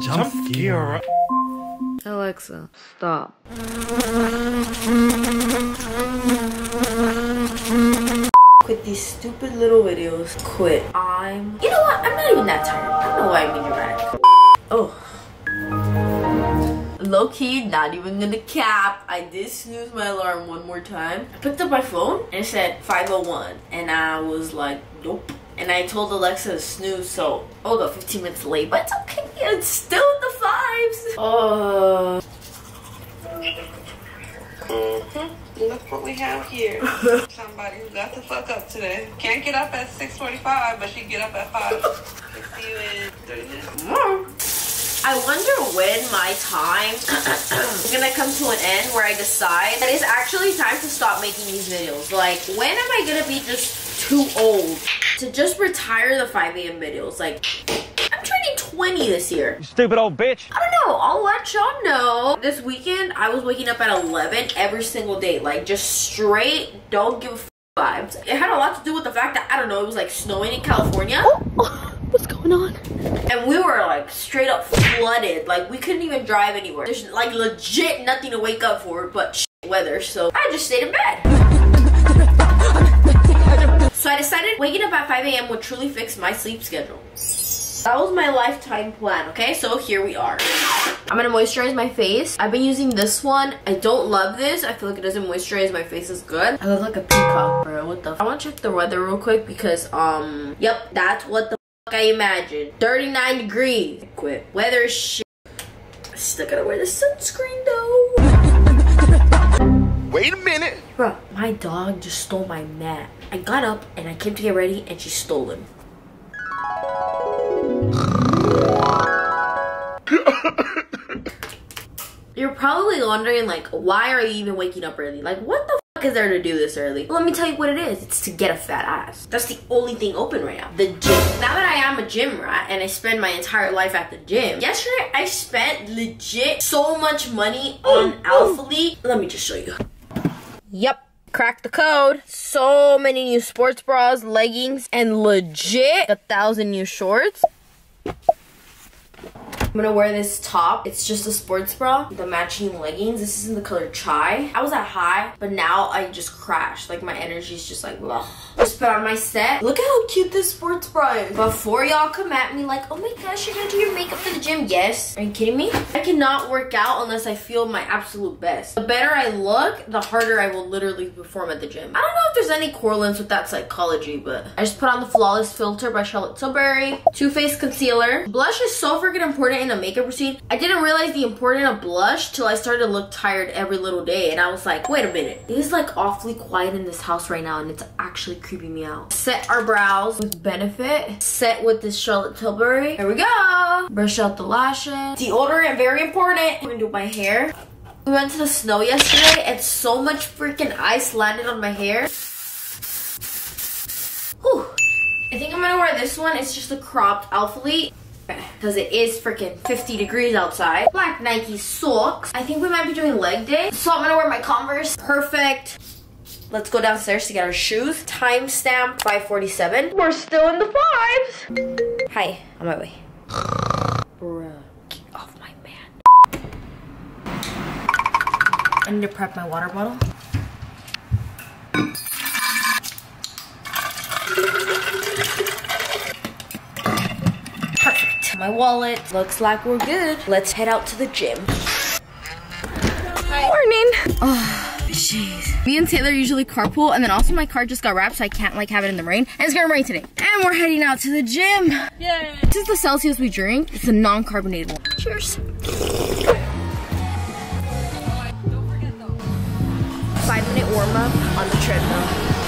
Jump scare. Alexa, stop. Quit these stupid little videos. Quit. I'm. You know what? I'm not even that tired. I don't know why I'm being dramatic. Oh. Low key, not even gonna cap. I did snooze my alarm one more time. I picked up my phone and it said 501. And I was like, nope. And I told Alexa to snooze, so oh, go 15 minutes late, but it's okay. It's still in the fives. Oh. Look what we have here. Somebody who got the fuck up today. Can't get up at 6.45, but she get up at 5. See you in 30 minutes. I wonder when my time is gonna come to an end where I decide that it's actually time to stop making these videos. Like, when am I gonna be just too old to just retire the 5 a.m. videos? Like, I'm turning 20 this year. You stupid old bitch. I don't know. I'll let y'all know. This weekend, I was waking up at 11 every single day. Like, just straight, don't give a f vibes. It had a lot to do with the fact that, I don't know, it was like snowing in California. Oh, oh, what's going on? And we were like straight up flooded. Like, we couldn't even drive anywhere. There's like legit nothing to wake up for but shit weather. So I just stayed in bed. So I decided waking up at 5 a.m. would truly fix my sleep schedule. That was my lifetime plan, okay? So here we are. I'm gonna moisturize my face. I've been using this one. I don't love this. I feel like it doesn't moisturize my face as good. I look like a peacock, bro. What the I wanna check the weather real quick because, um, yep, that's what the I imagined. 39 degrees. Quit. Weather is shit. Still gotta wear the sunscreen though. A minute. Bro, my dog just stole my mat. I got up and I came to get ready and she stole him. You're probably wondering like, why are you even waking up early? Like, what the fuck is there to do this early? Let me tell you what it is. It's to get a fat ass. That's the only thing open right now. The gym. Now that I am a gym rat and I spend my entire life at the gym, yesterday I spent legit so much money on oh, oh. Alphalete. Let me just show you. Yep. Crack the code. So many new sports bras, leggings, and legit a thousand new shorts. I'm gonna wear this top. It's just a sports bra, the matching leggings. This is in the color chai. I was at high, but now I just crashed. Like my energy is just like, ugh. Just put on my set. Look at how cute this sports bra is. Before y'all come at me like, oh my gosh, you're gonna do your makeup for the gym. Yes. Are you kidding me? I cannot work out unless I feel my absolute best. The better I look, the harder I will literally perform at the gym. I don't know if there's any correlates with that psychology, but I just put on the Flawless Filter by Charlotte Tilbury. Too Faced Concealer. Blush is so freaking important in a makeup routine. I didn't realize the importance of blush till I started to look tired every little day. And I was like, wait a minute. It is like awfully quiet in this house right now and it's actually creeping me out. Set our brows with Benefit. Set with this Charlotte Tilbury. Here we go. Brush out the lashes. Deodorant, very important. We're gonna do my hair. We went to the snow yesterday and so much freaking ice landed on my hair. Whew. I think I'm gonna wear this one. It's just a cropped Alpha Because it is freaking 50 degrees outside. Black Nike socks. I think we might be doing leg day. So I'm gonna wear my Converse. Perfect. Let's go downstairs to get our shoes. Timestamp 547. We're still in the fives. Hi, on my way. Bruh, get off my man. I need to prep my water bottle. My wallet. Looks like we're good. Let's head out to the gym. Morning. Oh, jeez. Me and Taylor usually carpool, and then also my car just got wrapped, so I can't like have it in the rain. And it's gonna rain today. And we're heading out to the gym. Yay. This is the Celsius we drink. It's a non-carbonated one. Cheers. Five minute warm up on the treadmill.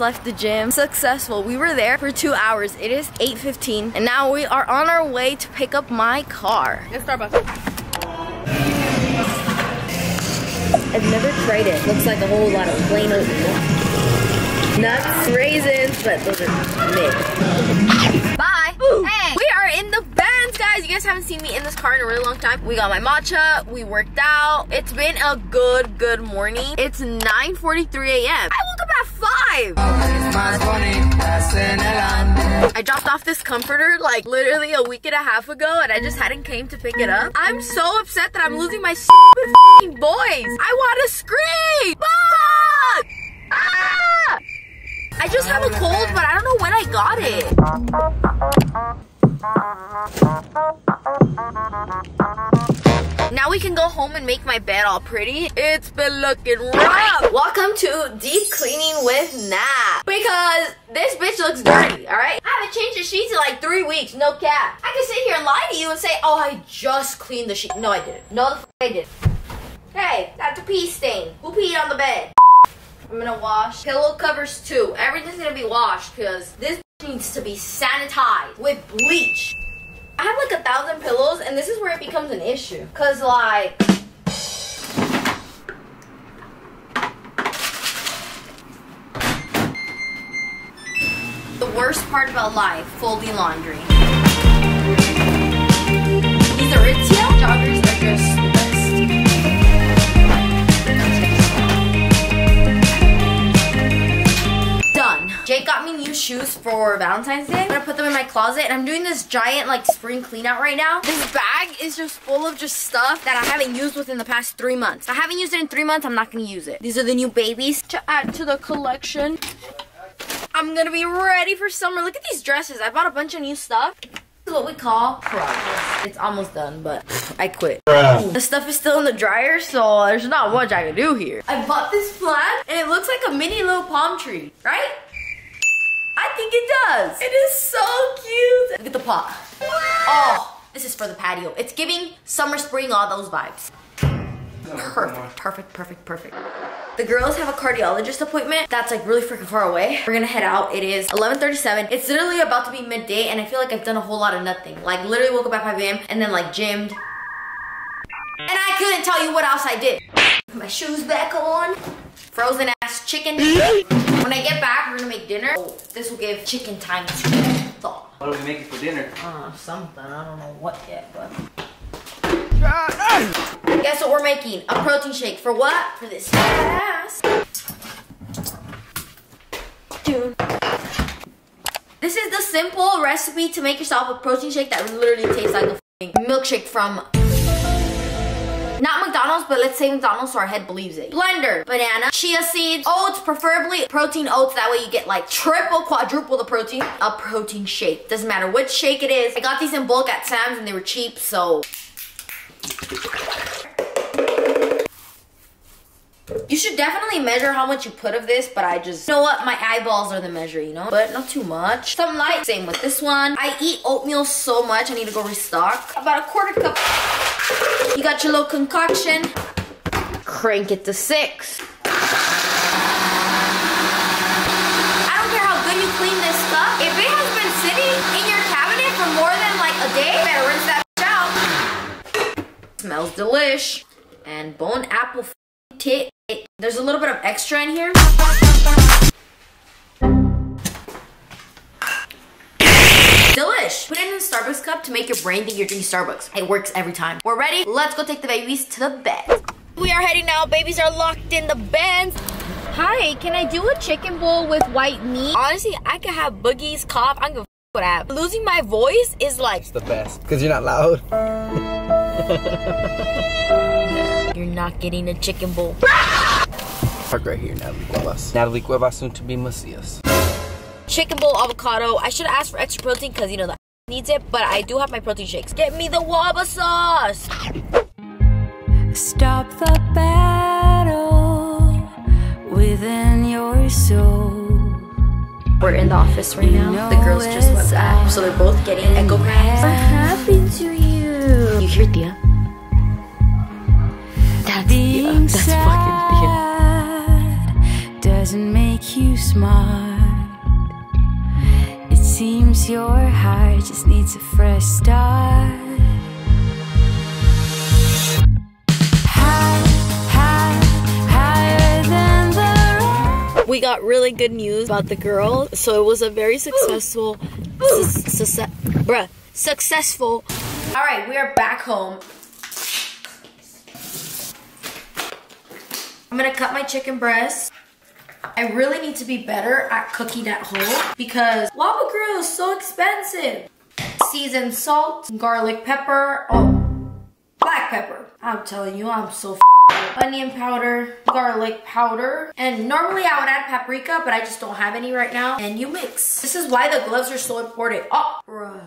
Just left the gym. Successful. We were there for two hours. It is 8.15 and now we are on our way to pick up my car. Get Starbucks. I've never tried it. Looks like a whole lot of plain oatmeal. Nuts, raisins, but those are mid. Bye. Hey, we are in the bands, guys. You guys haven't seen me in this car in a really long time. We got my matcha. We worked out. It's been a good, good morning. It's 9.43 a.m. 5. I dropped off this comforter like literally a week and a half ago and I just hadn't came to pick it up. I'm so upset that I'm losing my stupid voice. I want to scream. Fuck! Ah! I just have a cold, but I don't know when I got it. Can go home and make my bed all pretty. It's been looking rough. Welcome to deep cleaning with Nat. Because this bitch looks dirty, alright? I haven't changed the sheets in like three weeks, no cap. I can sit here and lie to you and say, oh, I just cleaned the sheet. No, I didn't. No, the f I didn't. Hey, that's a pee stain. Who peed on the bed? I'm gonna wash pillow covers too. Everything's gonna be washed because this needs to be sanitized with bleach. I have like a thousand pillows and this is where it becomes an issue. Cause like the worst part about life, folding laundry. These Aritzia joggers are just Jake got me new shoes for Valentine's Day. I'm gonna put them in my closet and I'm doing this giant like spring clean out right now. This bag is just full of just stuff that I haven't used within the past three months. If I haven't used it in three months, I'm not gonna use it. These are the new babies to add to the collection. I'm gonna be ready for summer. Look at these dresses. I bought a bunch of new stuff. This is what we call progress. It's almost done, but I quit. The stuff is still in the dryer, so there's not much I can do here. I bought this plant, and it looks like a mini little palm tree, right? I think it does. It is so cute. Look at the pot. Oh, this is for the patio. It's giving summer, spring, all those vibes. Perfect, perfect, perfect, perfect. The girls have a cardiologist appointment that's like really freaking far away. We're gonna head out. It is 11.37. It's literally about to be midday and I feel like I've done a whole lot of nothing. Like literally woke up at 5 a.m. and then like gymmed. And I couldn't tell you what else I did. My shoes back on. Frozen ass chicken. When I get back, we're gonna make dinner. Oh, this will give chicken time to thaw. What are we making for dinner? Uh, something. I don't know what yet, but. Guess what we're making? A protein shake. For what? For this ass. Dude. This is the simple recipe to make yourself a protein shake that literally tastes like a milkshake from not McDonald's, but let's say McDonald's so our head believes it. Blender, banana, chia seeds, oats, preferably protein oats. That way you get like triple, quadruple the protein. A protein shake. Doesn't matter which shake it is. I got these in bulk at Sam's and they were cheap, so You should definitely measure how much you put of this, but I just, you know what? My eyeballs are the measure, you know? But not too much. Some light, same with this one. I eat oatmeal so much, I need to go restock. About a quarter cup. You got your little concoction. Crank it to six. I don't care how good you clean this stuff. If it has been sitting in your cabinet for more than like a day, better rinse that out. Smells delish. And bone apple tit. There's a little bit of extra in here. Delish. Put it in a Starbucks cup to make your brain think you're drinking Starbucks. It works every time. We're ready. Let's go take the babies to the bed. We are heading now. Babies are locked in the beds. Hi, can I do a chicken bowl with white meat? Honestly, I could have boogies, cough. I can what I have. Losing my voice is like It's the best. Because you're not loud. you're not getting a chicken bowl. Park right here, Nathaly Cuevas. Nathaly Cuevas, soon to be Macias. chicken bowl avocado. I should have asked for extra protein because you know that needs it, but I do have my protein shakes. Get me the waba sauce. Stop the battle within your soul. We're in the office right now. The girls just went back, so they're both getting echograms. What happened to you? You hear Tia? That's Tia. Uh, Being That's fucking Tia. doesn't make you smart. It seems your heart just needs a fresh start. High, high, higher than the rock. We got really good news about the girl, so it was a very successful, su- su- bruh, successful. All right, we are back home. I'm gonna cut my chicken breast. I really need to be better at cooking at home because Lava Grill is so expensive. Seasoned salt, garlic pepper, oh, black pepper. I'm telling you, I'm so onion powder, garlic powder, and normally I would add paprika, but I just don't have any right now. And you mix. This is why the gloves are so important. Oh, bruh.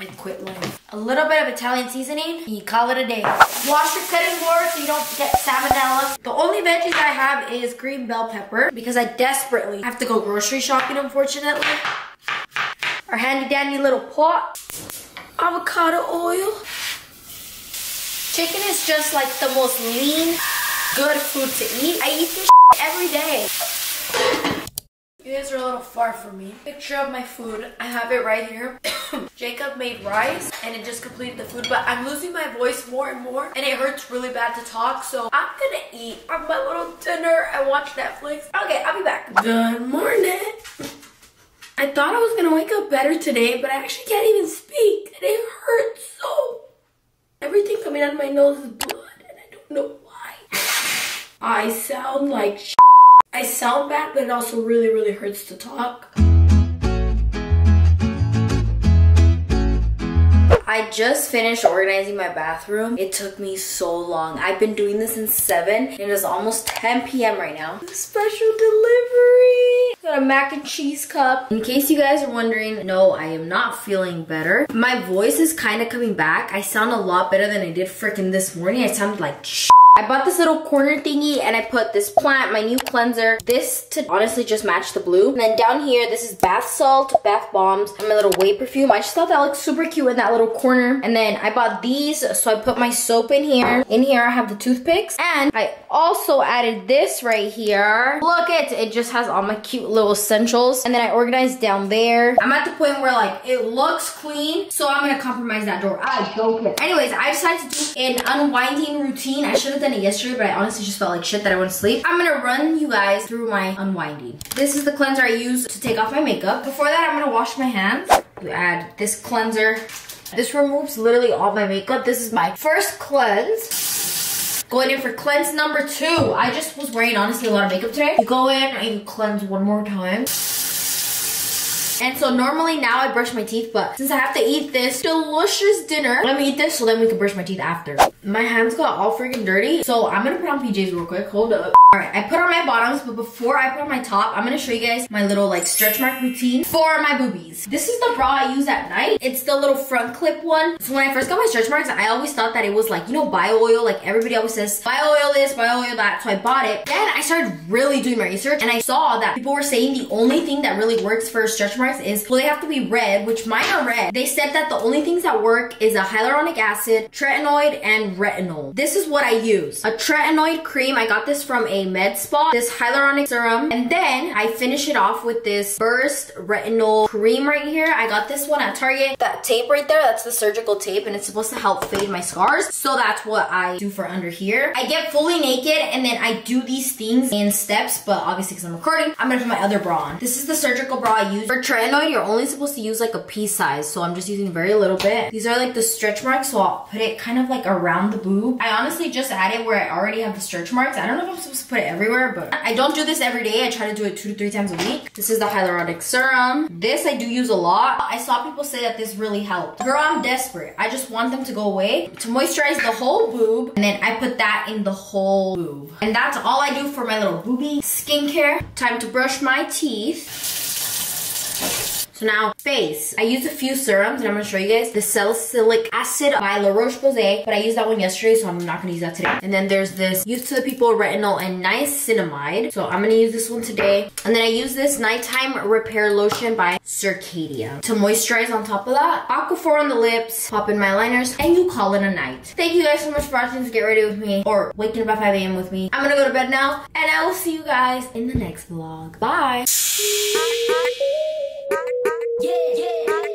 I quit life. A little bit of Italian seasoning, you call it a day. Wash your cutting board so you don't get salmonella. The only veggies I have is green bell pepper because I desperately have to go grocery shopping, unfortunately. Our handy dandy little pot. Avocado oil. Chicken is just like the most lean, good food to eat. I eat this every day. You guys are a little far from me. Picture of my food. I have it right here. Jacob made rice and it just completed the food, but I'm losing my voice more and more and it hurts really bad to talk. So I'm gonna eat my little dinner and watch Netflix. Okay, I'll be back. Good morning. I thought I was gonna wake up better today, but I actually can't even speak and it hurts so. Everything coming out of my nose is blood and I don't know why. I sound like I sound bad, but it also really, really hurts to talk. I just finished organizing my bathroom. It took me so long. I've been doing this since 7. It is almost 10 p.m. right now. Special delivery! Got a mac and cheese cup. In case you guys are wondering, no, I am not feeling better. My voice is kind of coming back. I sound a lot better than I did freaking this morning. I sounded like I bought this little corner thingy and I put this plant, my new cleanser, this to honestly just match the blue. And then down here, this is bath salt, bath bombs, and my little whey perfume. I just thought that looked super cute in that little corner. And then I bought these, so I put my soap in here. In here, I have the toothpicks. And I also added this right here. Look it, it just has all my cute little essentials. And then I organized down there. I'm at the point where like, it looks clean, so I'm gonna compromise that door. I don't care. Anyways, I decided to do an unwinding routine. I should have it yesterday, but I honestly just felt like shit that I went to sleep. I'm gonna run you guys through my unwinding. This is the cleanser I use to take off my makeup. Before that, I'm gonna wash my hands. You add this cleanser. This removes literally all my makeup. This is my first cleanse. Going in for cleanse number two. I just was wearing honestly a lot of makeup today. You go in and you cleanse one more time. And so normally now I brush my teeth, but since I have to eat this delicious dinner, let me eat this so then we can brush my teeth after. My hands got all freaking dirty, so I'm gonna put on PJs real quick. Hold up. All right, I put on my bottoms, but before I put on my top, I'm gonna show you guys my little like stretch mark routine for my boobies. This is the bra I use at night. It's the little front clip one. So when I first got my stretch marks, I always thought that it was like, you know, bio oil. Like everybody always says, bio oil this, bio oil that. So I bought it. Then I started really doing my research and I saw that people were saying the only thing that really works for stretch marks is, well, they have to be red, which mine are red. They said that the only things that work is a hyaluronic acid, tretinoid, and retinol. This is what I use. A tretinoid cream. I got this from a med spa. This hyaluronic serum. And then I finish it off with this burst retinol cream right here. I got this one at Target. That tape right there, that's the surgical tape and it's supposed to help fade my scars. So that's what I do for under here. I get fully naked and then I do these things in steps, but obviously because I'm recording, I'm gonna put my other bra on. This is the surgical bra I use. For tretinoid, you're only supposed to use like a pea size, so I'm just using very little bit. These are like the stretch marks, so I'll put it kind of like around the boob. I honestly just added where I already have the stretch marks. I don't know if I'm supposed to put it everywhere, but I don't do this every day. I try to do it two to three times a week. This is the hyaluronic serum. This I do use a lot. I saw people say that this really helped. Girl, I'm desperate. I just want them to go away to moisturize the whole boob, and then I put that in the whole boob. And that's all I do for my little boobie skincare. Time to brush my teeth. So now face. I used a few serums and I'm gonna show you guys. The salicylic acid by La Roche-Posay, but I used that one yesterday, so I'm not gonna use that today. And then there's this Youth to the People Retinol and Niacinamide. So I'm gonna use this one today. And then I use this Nighttime Repair Lotion by Circadia to moisturize on top of that. Aquaphor on the lips, pop in my liners, and you call it a night. Thank you guys so much for watching Get Ready with me, or waking up at 5 a.m. with me. I'm gonna go to bed now, and I will see you guys in the next vlog. Bye! Yeah, yeah.